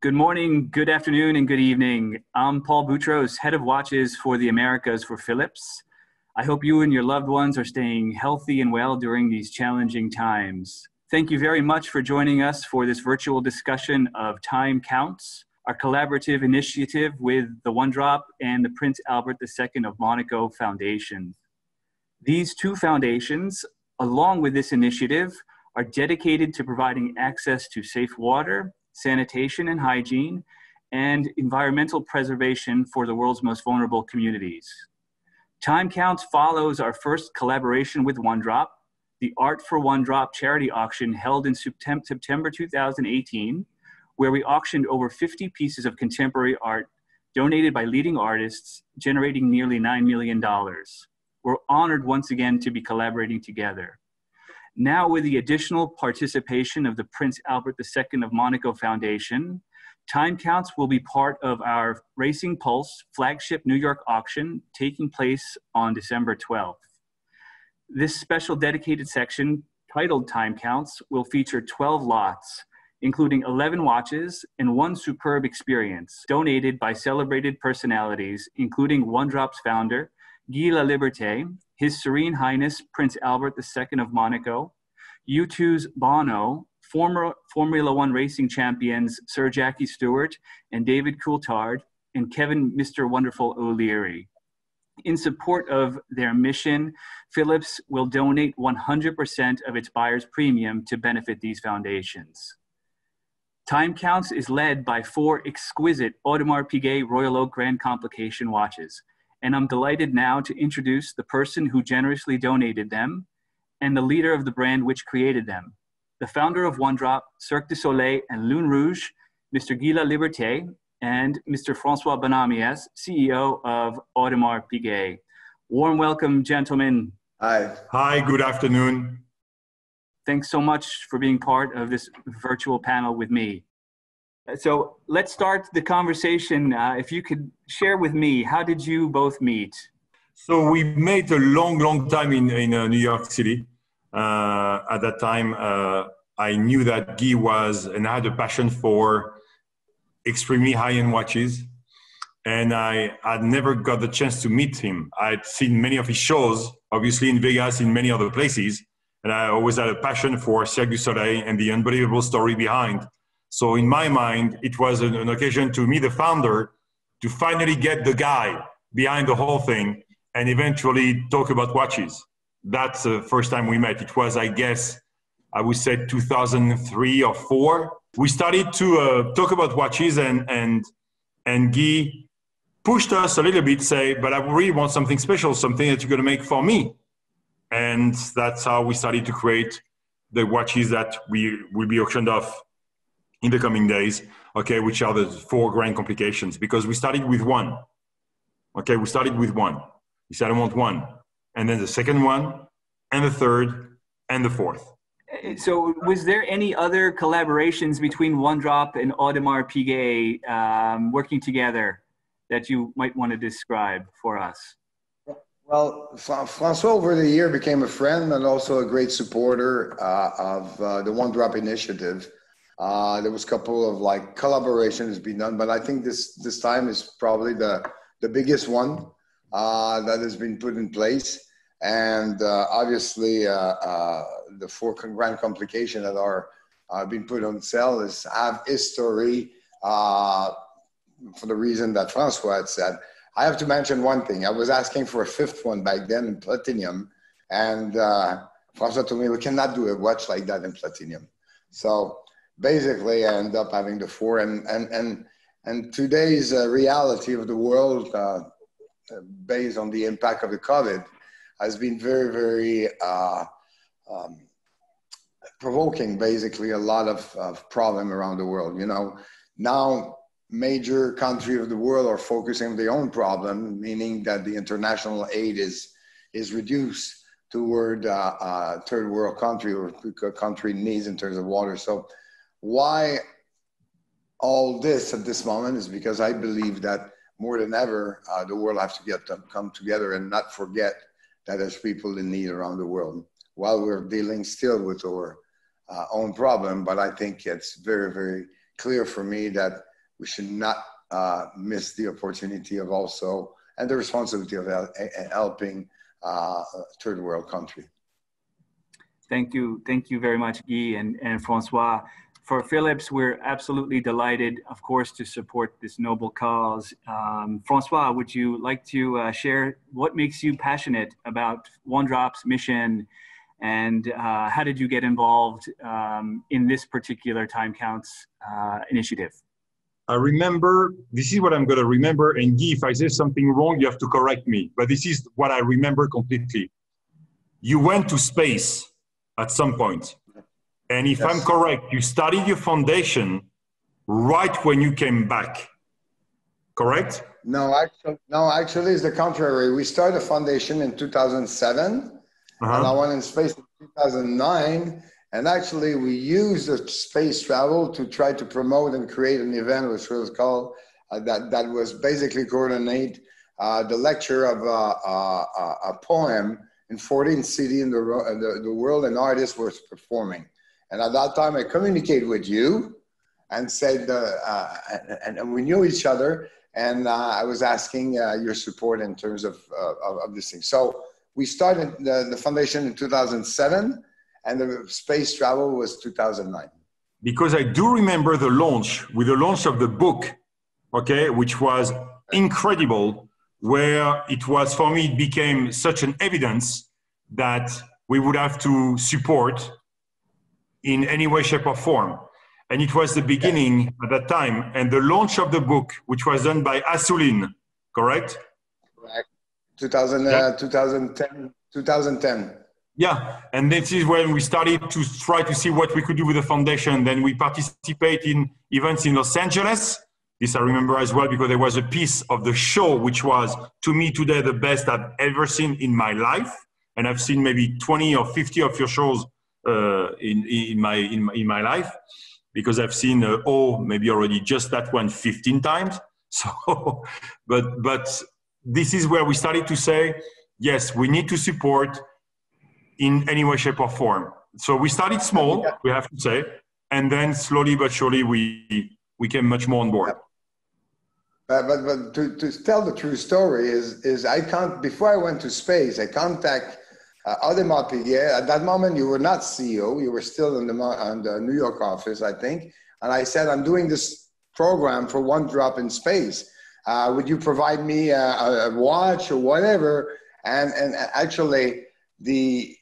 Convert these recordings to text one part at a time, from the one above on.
Good morning, good afternoon, and good evening. I'm Paul Boutros, head of watches for the Americas for Phillips. I hope you and your loved ones are staying healthy and well during these challenging times. Thank you very much for joining us for this virtual discussion of Time Counts, our collaborative initiative with the One Drop and the Prince Albert II of Monaco Foundation. These two foundations, along with this initiative, are dedicated to providing access to safe water sanitation and hygiene, and environmental preservation for the world's most vulnerable communities. Time Counts follows our first collaboration with OneDrop, the Art for OneDrop charity auction held in September 2018, where we auctioned over 50 pieces of contemporary art donated by leading artists, generating nearly $9 million. We're honored once again to be collaborating together. Now, with the additional participation of the Prince Albert II of Monaco Foundation, time counts will be part of our Racing Pulse flagship New York auction taking place on December 12th. This special dedicated section, titled Time Counts, will feature 12 lots, including 11 watches and one superb experience donated by celebrated personalities, including One Drop's founder, Guy Laliberté, his Serene Highness Prince Albert II of Monaco, U2's Bono, former Formula One racing champions Sir Jackie Stewart and David Coulthard, and Kevin Mr. Wonderful O'Leary. In support of their mission, Phillips will donate 100% of its buyer's premium to benefit these foundations. Time Counts is led by four exquisite Audemars Piguet Royal Oak Grand Complication watches and I'm delighted now to introduce the person who generously donated them and the leader of the brand which created them, the founder of One Drop, Cirque du Soleil, and Lune Rouge, Mr. Guy Laliberté, and Mr. Francois Bennahmias, CEO of Audemars Piguet. Warm welcome, gentlemen. Hi. Hi, good afternoon. Thanks so much for being part of this virtual panel with me. So let's start the conversation. Uh, if you could share with me, how did you both meet? So we met a long, long time in, in uh, New York City. Uh, at that time, uh, I knew that Guy was and I had a passion for extremely high-end watches. And I had never got the chance to meet him. I'd seen many of his shows, obviously in Vegas, in many other places. And I always had a passion for Cirque du Soleil and the unbelievable story behind so in my mind, it was an, an occasion to meet the founder to finally get the guy behind the whole thing and eventually talk about watches. That's the first time we met. It was, I guess, I would say 2003 or four. We started to uh, talk about watches and, and, and Guy pushed us a little bit, say, but I really want something special, something that you're going to make for me. And that's how we started to create the watches that we will be auctioned off in the coming days, okay, which are the four grand complications, because we started with one. Okay, we started with one. We said, I want one. And then the second one, and the third, and the fourth. So, was there any other collaborations between One Drop and Audemars Piguet um, working together that you might want to describe for us? Well, Francois over the year became a friend and also a great supporter uh, of uh, the One Drop initiative. Uh, there was a couple of like collaborations being done, but I think this this time is probably the the biggest one uh, that has been put in place. And uh, obviously, uh, uh, the four grand complications that are uh, being put on sale is have history for the reason that Francois had said. I have to mention one thing. I was asking for a fifth one back then in platinum, and Francois told me we cannot do a watch like that in platinum. So basically I end up having the four. And and and and today's uh, reality of the world uh, based on the impact of the COVID has been very very uh, um, provoking basically a lot of, of problem around the world you know. Now major countries of the world are focusing on their own problem meaning that the international aid is is reduced toward uh, uh, third world country or country needs in terms of water. So why all this at this moment is because I believe that more than ever, uh, the world has to get to come together and not forget that there's people in need around the world while we're dealing still with our uh, own problem. But I think it's very, very clear for me that we should not uh, miss the opportunity of also and the responsibility of helping uh, third world country. Thank you. Thank you very much, Guy and, and Francois. For Phillips, we're absolutely delighted, of course, to support this noble cause. Um, Francois, would you like to uh, share what makes you passionate about One Drop's mission and uh, how did you get involved um, in this particular Time Counts uh, initiative? I remember, this is what I'm going to remember. And Guy, if I say something wrong, you have to correct me. But this is what I remember completely. You went to space at some point. And if yes. I'm correct, you started your foundation right when you came back. Correct? No, actually, no, actually, it's the contrary. We started a foundation in 2007, uh-huh. and I went in space in 2009 and actually, we used the space travel to try to promote and create an event, which was called uh, that that was basically coordinate uh, the lecture of uh, uh, uh a poem in 14 cities in the, the, the world, and artists were performing. And at that time, I communicated with you and said, uh, uh and, and, we knew each other, and uh, I was asking uh, your support in terms of, of, of this thing. So we started the, the foundation in 2007 and the space travel was 2009. Because I do remember the launch with the launch of the book, okay, which was incredible, where it was for me, it became such an evidence that we would have to support in any way, shape, or form. And it was the beginning at that time. And the launch of the book, which was done by Assouline, correct? Correct. 2000, uh, 2010. 2010. Yeah, and this is when we started to try to see what we could do with the foundation. Then we participate in events in Los Angeles. This I remember as well because there was a piece of the show which was to me today the best I've ever seen in my life, and I've seen maybe 20 or 50 of your shows uh, in, in my in my, in my life because I've seen uh, oh maybe already just that one 15 times. So, but but this is where we started to say yes, we need to support in any way, shape, or form. So we started small, we have to say, and then slowly but surely we we came much more on board. But, but, but to, to tell the true story is, is I can't, before I went to space, I contact uh, Audemars Piguet. At that moment, you were not CEO, you were still in the, in the New York office, I think. And I said, I'm doing this program for One Drop in Space. Uh, would you provide me a, a watch or whatever? And, and actually, the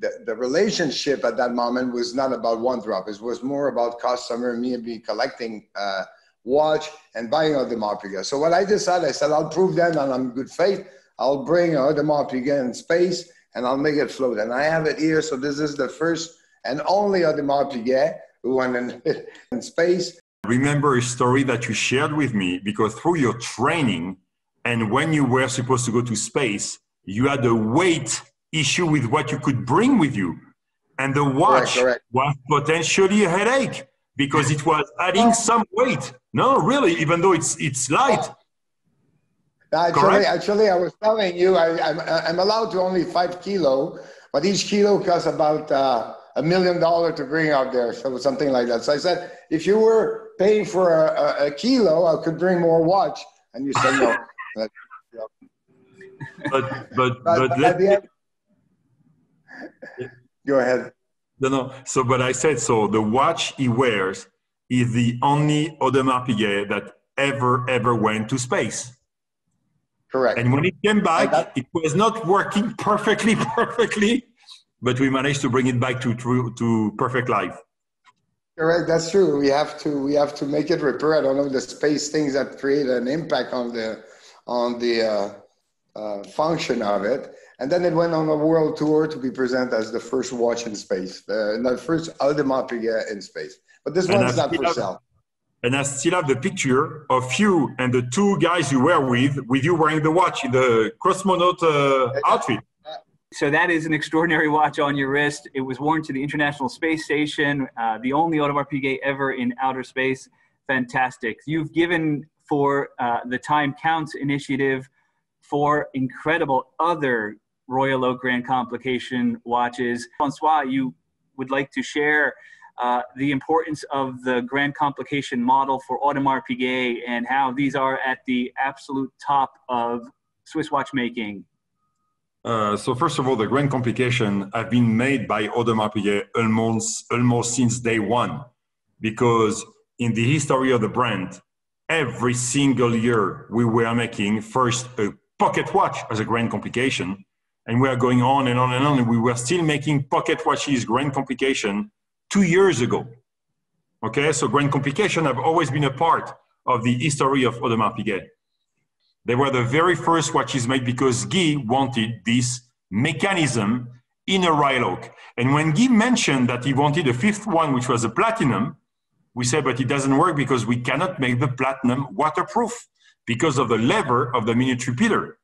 the, the relationship at that moment was not about one drop. It was more about customer, me be collecting uh, watch and buying Audemars Piguet. So what I decided, I said, I'll prove them that I'm good faith. I'll bring Audemars Piguet in space and I'll make it float. And I have it here. So this is the first and only Audemars Piguet who went in, in space. Remember a story that you shared with me because through your training and when you were supposed to go to space, you had a weight issue with what you could bring with you. And the watch correct, correct. was potentially a headache because it was adding oh. some weight. No, really, even though it's it's light. Actually, actually, I was telling you, I, am I'm, I'm allowed to only five kilo, but each kilo costs about uh, a million dollars to bring out there, so something like that. So I said, if you were paying for a, a, a kilo, I could bring more watch, and you said no. but but but, but, but let, Go ahead. No, no. So, but I said so. The watch he wears is the only Audemars Piguet that ever, ever went to space. Correct. And when it came back, it was not working perfectly, perfectly, but we managed to bring it back to to, to perfect life. Correct. That's true. We have to we have to make it repair. I don't know the space things that create an impact on the on the uh, uh, function of it. And then it went on a world tour to be presented as the first watch in space, uh, the first Audemars Piguet in space. But this one's not for sale. And I still have the picture of you and the two guys you were with, with you wearing the watch in the cosmonaut uh, outfit. So that is an extraordinary watch on your wrist. It was worn to the International Space Station, uh, the only Audemars Piguet ever in outer space. Fantastic. You've given for uh, the Time Counts initiative for incredible other Royal Oak Grand Complication watches. Francois, you would like to share uh, the importance of the grand complication model for Audemars Piguet and how these are at the absolute top of Swiss watchmaking? Uh, so first of all, the grand complication have been made by Audemars Piguet almost, almost since day one, because in the history of the brand, every single year we were making first a pocket watch as a grand complication, and we are going on and on and on. And we were still making pocket watches grand complication two years ago. Okay, so grand complication have always been a part of the history of Audemars Piguet. They were the very first watches made because Guy wanted this mechanism in a Royal Oak. And when Guy mentioned that he wanted a fifth one, which was a platinum, we said, but it doesn't work because we cannot make the platinum waterproof because of the lever of the minute repeater.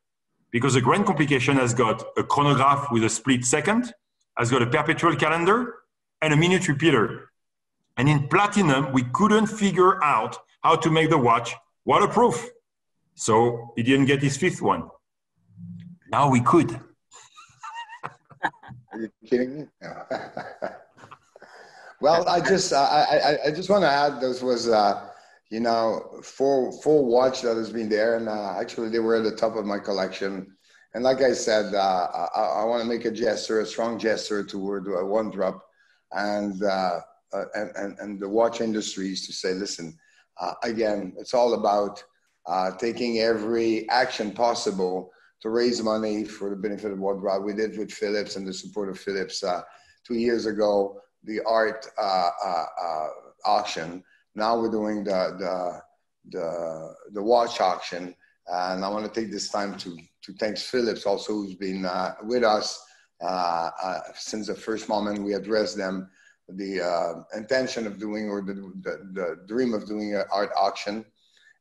Because the grand complication has got a chronograph with a split second, has got a perpetual calendar, and a minute repeater. And in platinum, we couldn't figure out how to make the watch waterproof. So he didn't get his fifth one. Now we could. Are you kidding me? well, I just I, I, I just want to add this was uh, you know full full watch that has been there, and uh, actually they were at the top of my collection. And like I said, uh, I, I want to make a gesture, a strong gesture toward uh, one drop, and, uh, uh, and and the watch industries to say, listen, uh, again, it's all about uh, taking every action possible to raise money for the benefit of what We did with Phillips and the support of Phillips uh, two years ago, the art uh, uh, uh, auction. Now we're doing the, the, the, the watch auction. And I want to take this time to, to thank Phillips also, who's been with us since the first moment we addressed them the uh, intention of doing or the, the, the, dream of doing an art auction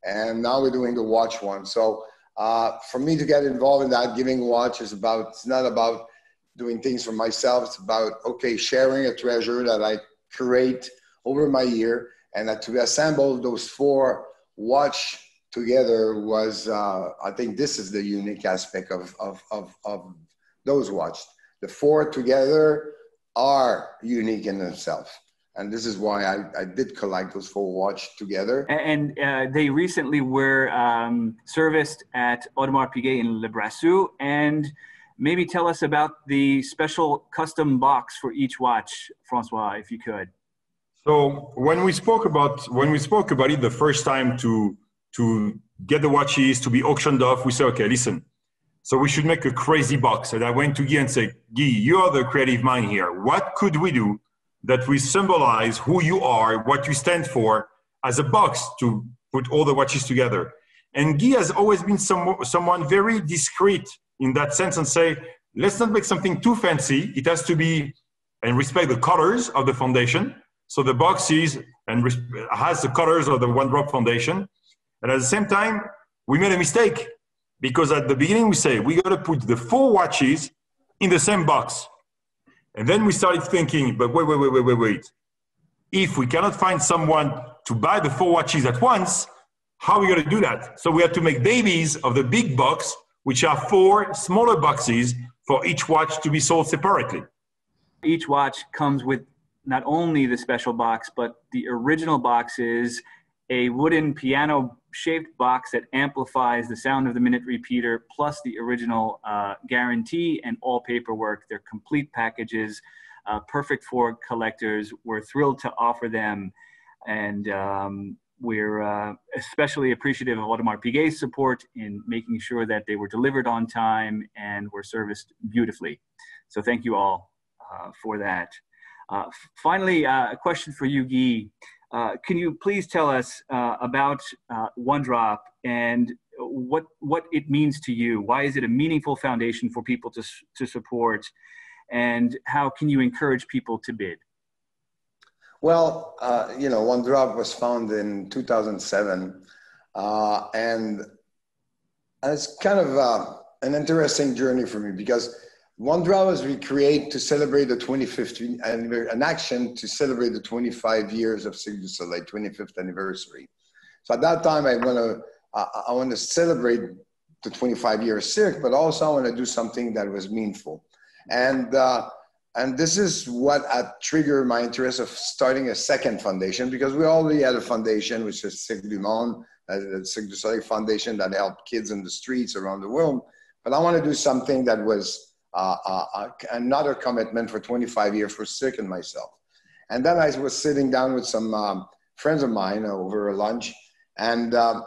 and now we're doing the watch one. So uh, for me to get involved in that, giving watch is about. It's not about doing things for myself. It's about okay, sharing a treasure that I create over my year, and that to assemble those four watch together was. Uh, I think this is the unique aspect of of of, of those watches. The four together are unique in themselves and this is why I, I did collect those four watch together. And uh, they recently were um, serviced at Audemars Piguet in Le Brassus. And maybe tell us about the special custom box for each watch, Francois, if you could. So when we spoke about when we spoke about it the first time to to get the watches to be auctioned off, we said, okay, listen. So we should make a crazy box. And I went to Guy and said, Guy, you are the creative mind here. What could we do that we symbolize who you are, what you stand for, as a box to put all the watches together. And Guy has always been some, someone very discreet in that sense and say, let's not make something too fancy. It has to be and respect the colors of the foundation. So the box is and has the colors of the one drop foundation. And at the same time, we made a mistake because at the beginning we say we got to put the four watches in the same box. And then we started thinking, but wait, wait, wait, wait, wait, wait. If we cannot find someone to buy the four watches at once, how are we going to do that? So we had to make babies of the big box, which are four smaller boxes for each watch to be sold separately. Each watch comes with not only the special box, but the original box is a wooden piano shaped box that amplifies the sound of the minute repeater plus the original uh, guarantee and all paperwork. They're complete packages, uh, perfect for collectors. We're thrilled to offer them. And um, we're uh, especially appreciative of Audemars Piguet's support in making sure that they were delivered on time and were serviced beautifully. So thank you all uh, for that. Uh, finally, uh, a question for you, Guy. Uh, can you please tell us uh, about uh, OneDrop and what what it means to you? Why is it a meaningful foundation for people to to support, and how can you encourage people to bid? Well, uh, you know, OneDrop was founded in 2007, uh, and it's kind of an interesting journey for me because OneDrop was create to celebrate the 2015 an action to celebrate the 25 years of Cirque du Soleil, 25th anniversary. So at that time, I want to I, I want to celebrate the 25 year Cirque, but also I want to do something that was meaningful. And uh, and this is what triggered my interest of starting a second foundation because we already had a foundation, which is Cirque du Monde, uh, the Cirque du Soleil Foundation that helped kids in the streets around the world. But I want to do something that was another commitment for 25 years for Cirque and myself. And then I was sitting down with some um, friends of mine over lunch, and um,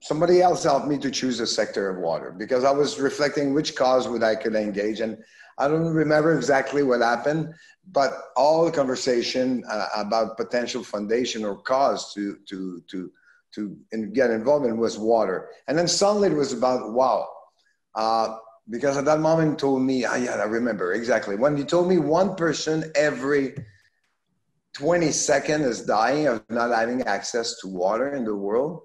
somebody else helped me to choose a sector of water because I was reflecting which cause would I could engage. And I don't remember exactly what happened, but all the conversation uh, about potential foundation or cause to to to to get involved in was water. And then suddenly it was about wow, uh, because at that moment told me, ah, yeah, I remember exactly when you told me one person every 20 seconds is dying of not having access to water in the world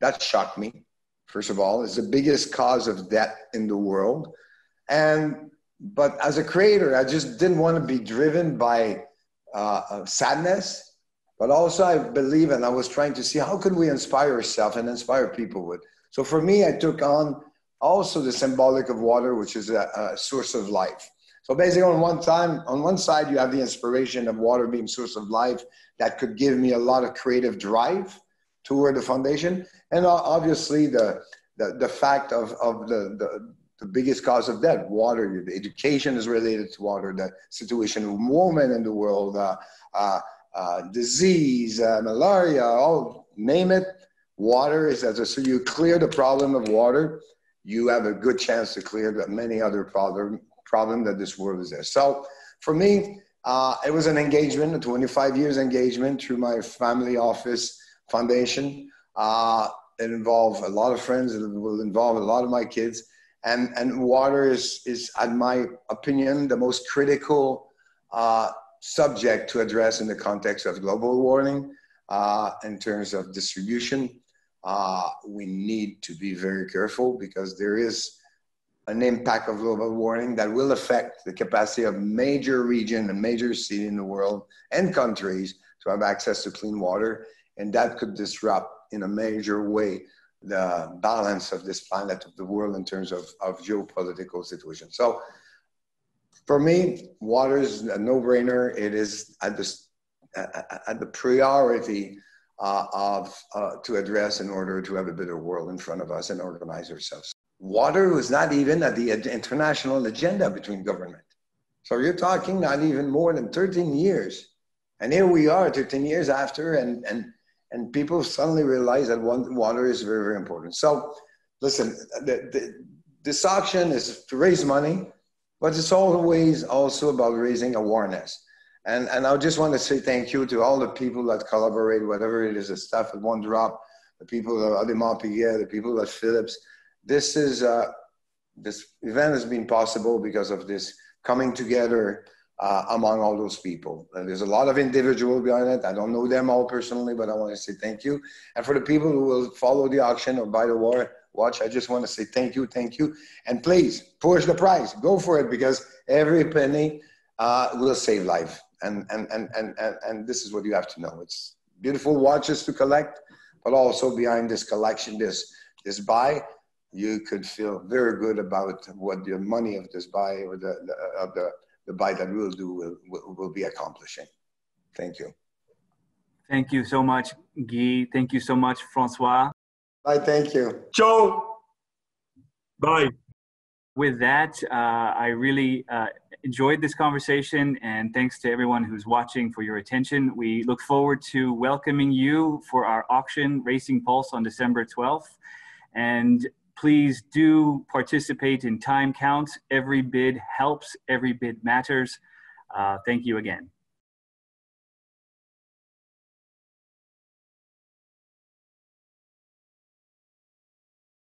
that shocked me, first of all. It's the biggest cause of death in the world. And but as a creator, I just didn't want to be driven by uh, uh, sadness, but also I believe, and I was trying to see how could we inspire ourselves and inspire people with. So for me, I took on also the symbolic of water, which is a, a source of life. So basically, on one time, on one side, you have the inspiration of water being source of life that could give me a lot of creative drive toward the foundation. And obviously the the, the fact of, of the, the the biggest cause of death water. The education is related to water the situation of women in the world uh, uh, uh, disease uh, malaria all name it. Water is as a, so you clear the problem of water you have a good chance to clear the many other problem problem that this world is there so for me uh, it was an engagement a 25 years engagement through my family office foundation uh, it involved a lot of friends. It will involve a lot of my kids. And, and water is, is, in my opinion, the most critical uh, subject to address in the context of global warming uh, in terms of distribution. Uh, we need to be very careful because there is an impact of global warming that will affect the capacity of major region and major city in the world and countries to have access to clean water. And that could disrupt in a major way the balance of this planet of the world in terms of, of geopolitical situation. So for me, water is a no-brainer. It is at the, at the priority uh, of uh, to address in order to have a better world in front of us and organize ourselves. Water was not even at the international agenda between government. So you're talking not even more than 13 years. And here we are 13 years after, and, and and people suddenly realize that one, water is very, very important. So, listen, the, the, this auction is to raise money, but it's always also about raising awareness. And, and I just want to say thank you to all the people that collaborate, whatever it is, the staff at One Drop, the people at Audemars Piguet, the people at Phillips. This is uh, this event has been possible because of this coming together uh, among all those people. And there's a lot of individuals behind it. I don't know them all personally, but I want to say thank you. And for the people who will follow the auction or buy the war, watch, I just want to say thank you, thank you. And please push the price. Go for it because every penny uh, will save life. And, and, and, and, and, and this is what you have to know. It's beautiful watches to collect, but also behind this collection, this, this buy, you could feel very good about what the money of this buy or the, the uh, of the the buy that we'll do will, will, will be accomplishing. Thank you. Thank you so much, Guy. Thank you so much, Francois. Bye, thank you. Ciao. Bye. With that, uh, I really uh, enjoyed this conversation and thanks to everyone who's watching for your attention. We look forward to welcoming you for our auction Racing Pulse on December 12th. And Please do participate in time counts. Every bid helps, every bid matters. Uh, thank you again.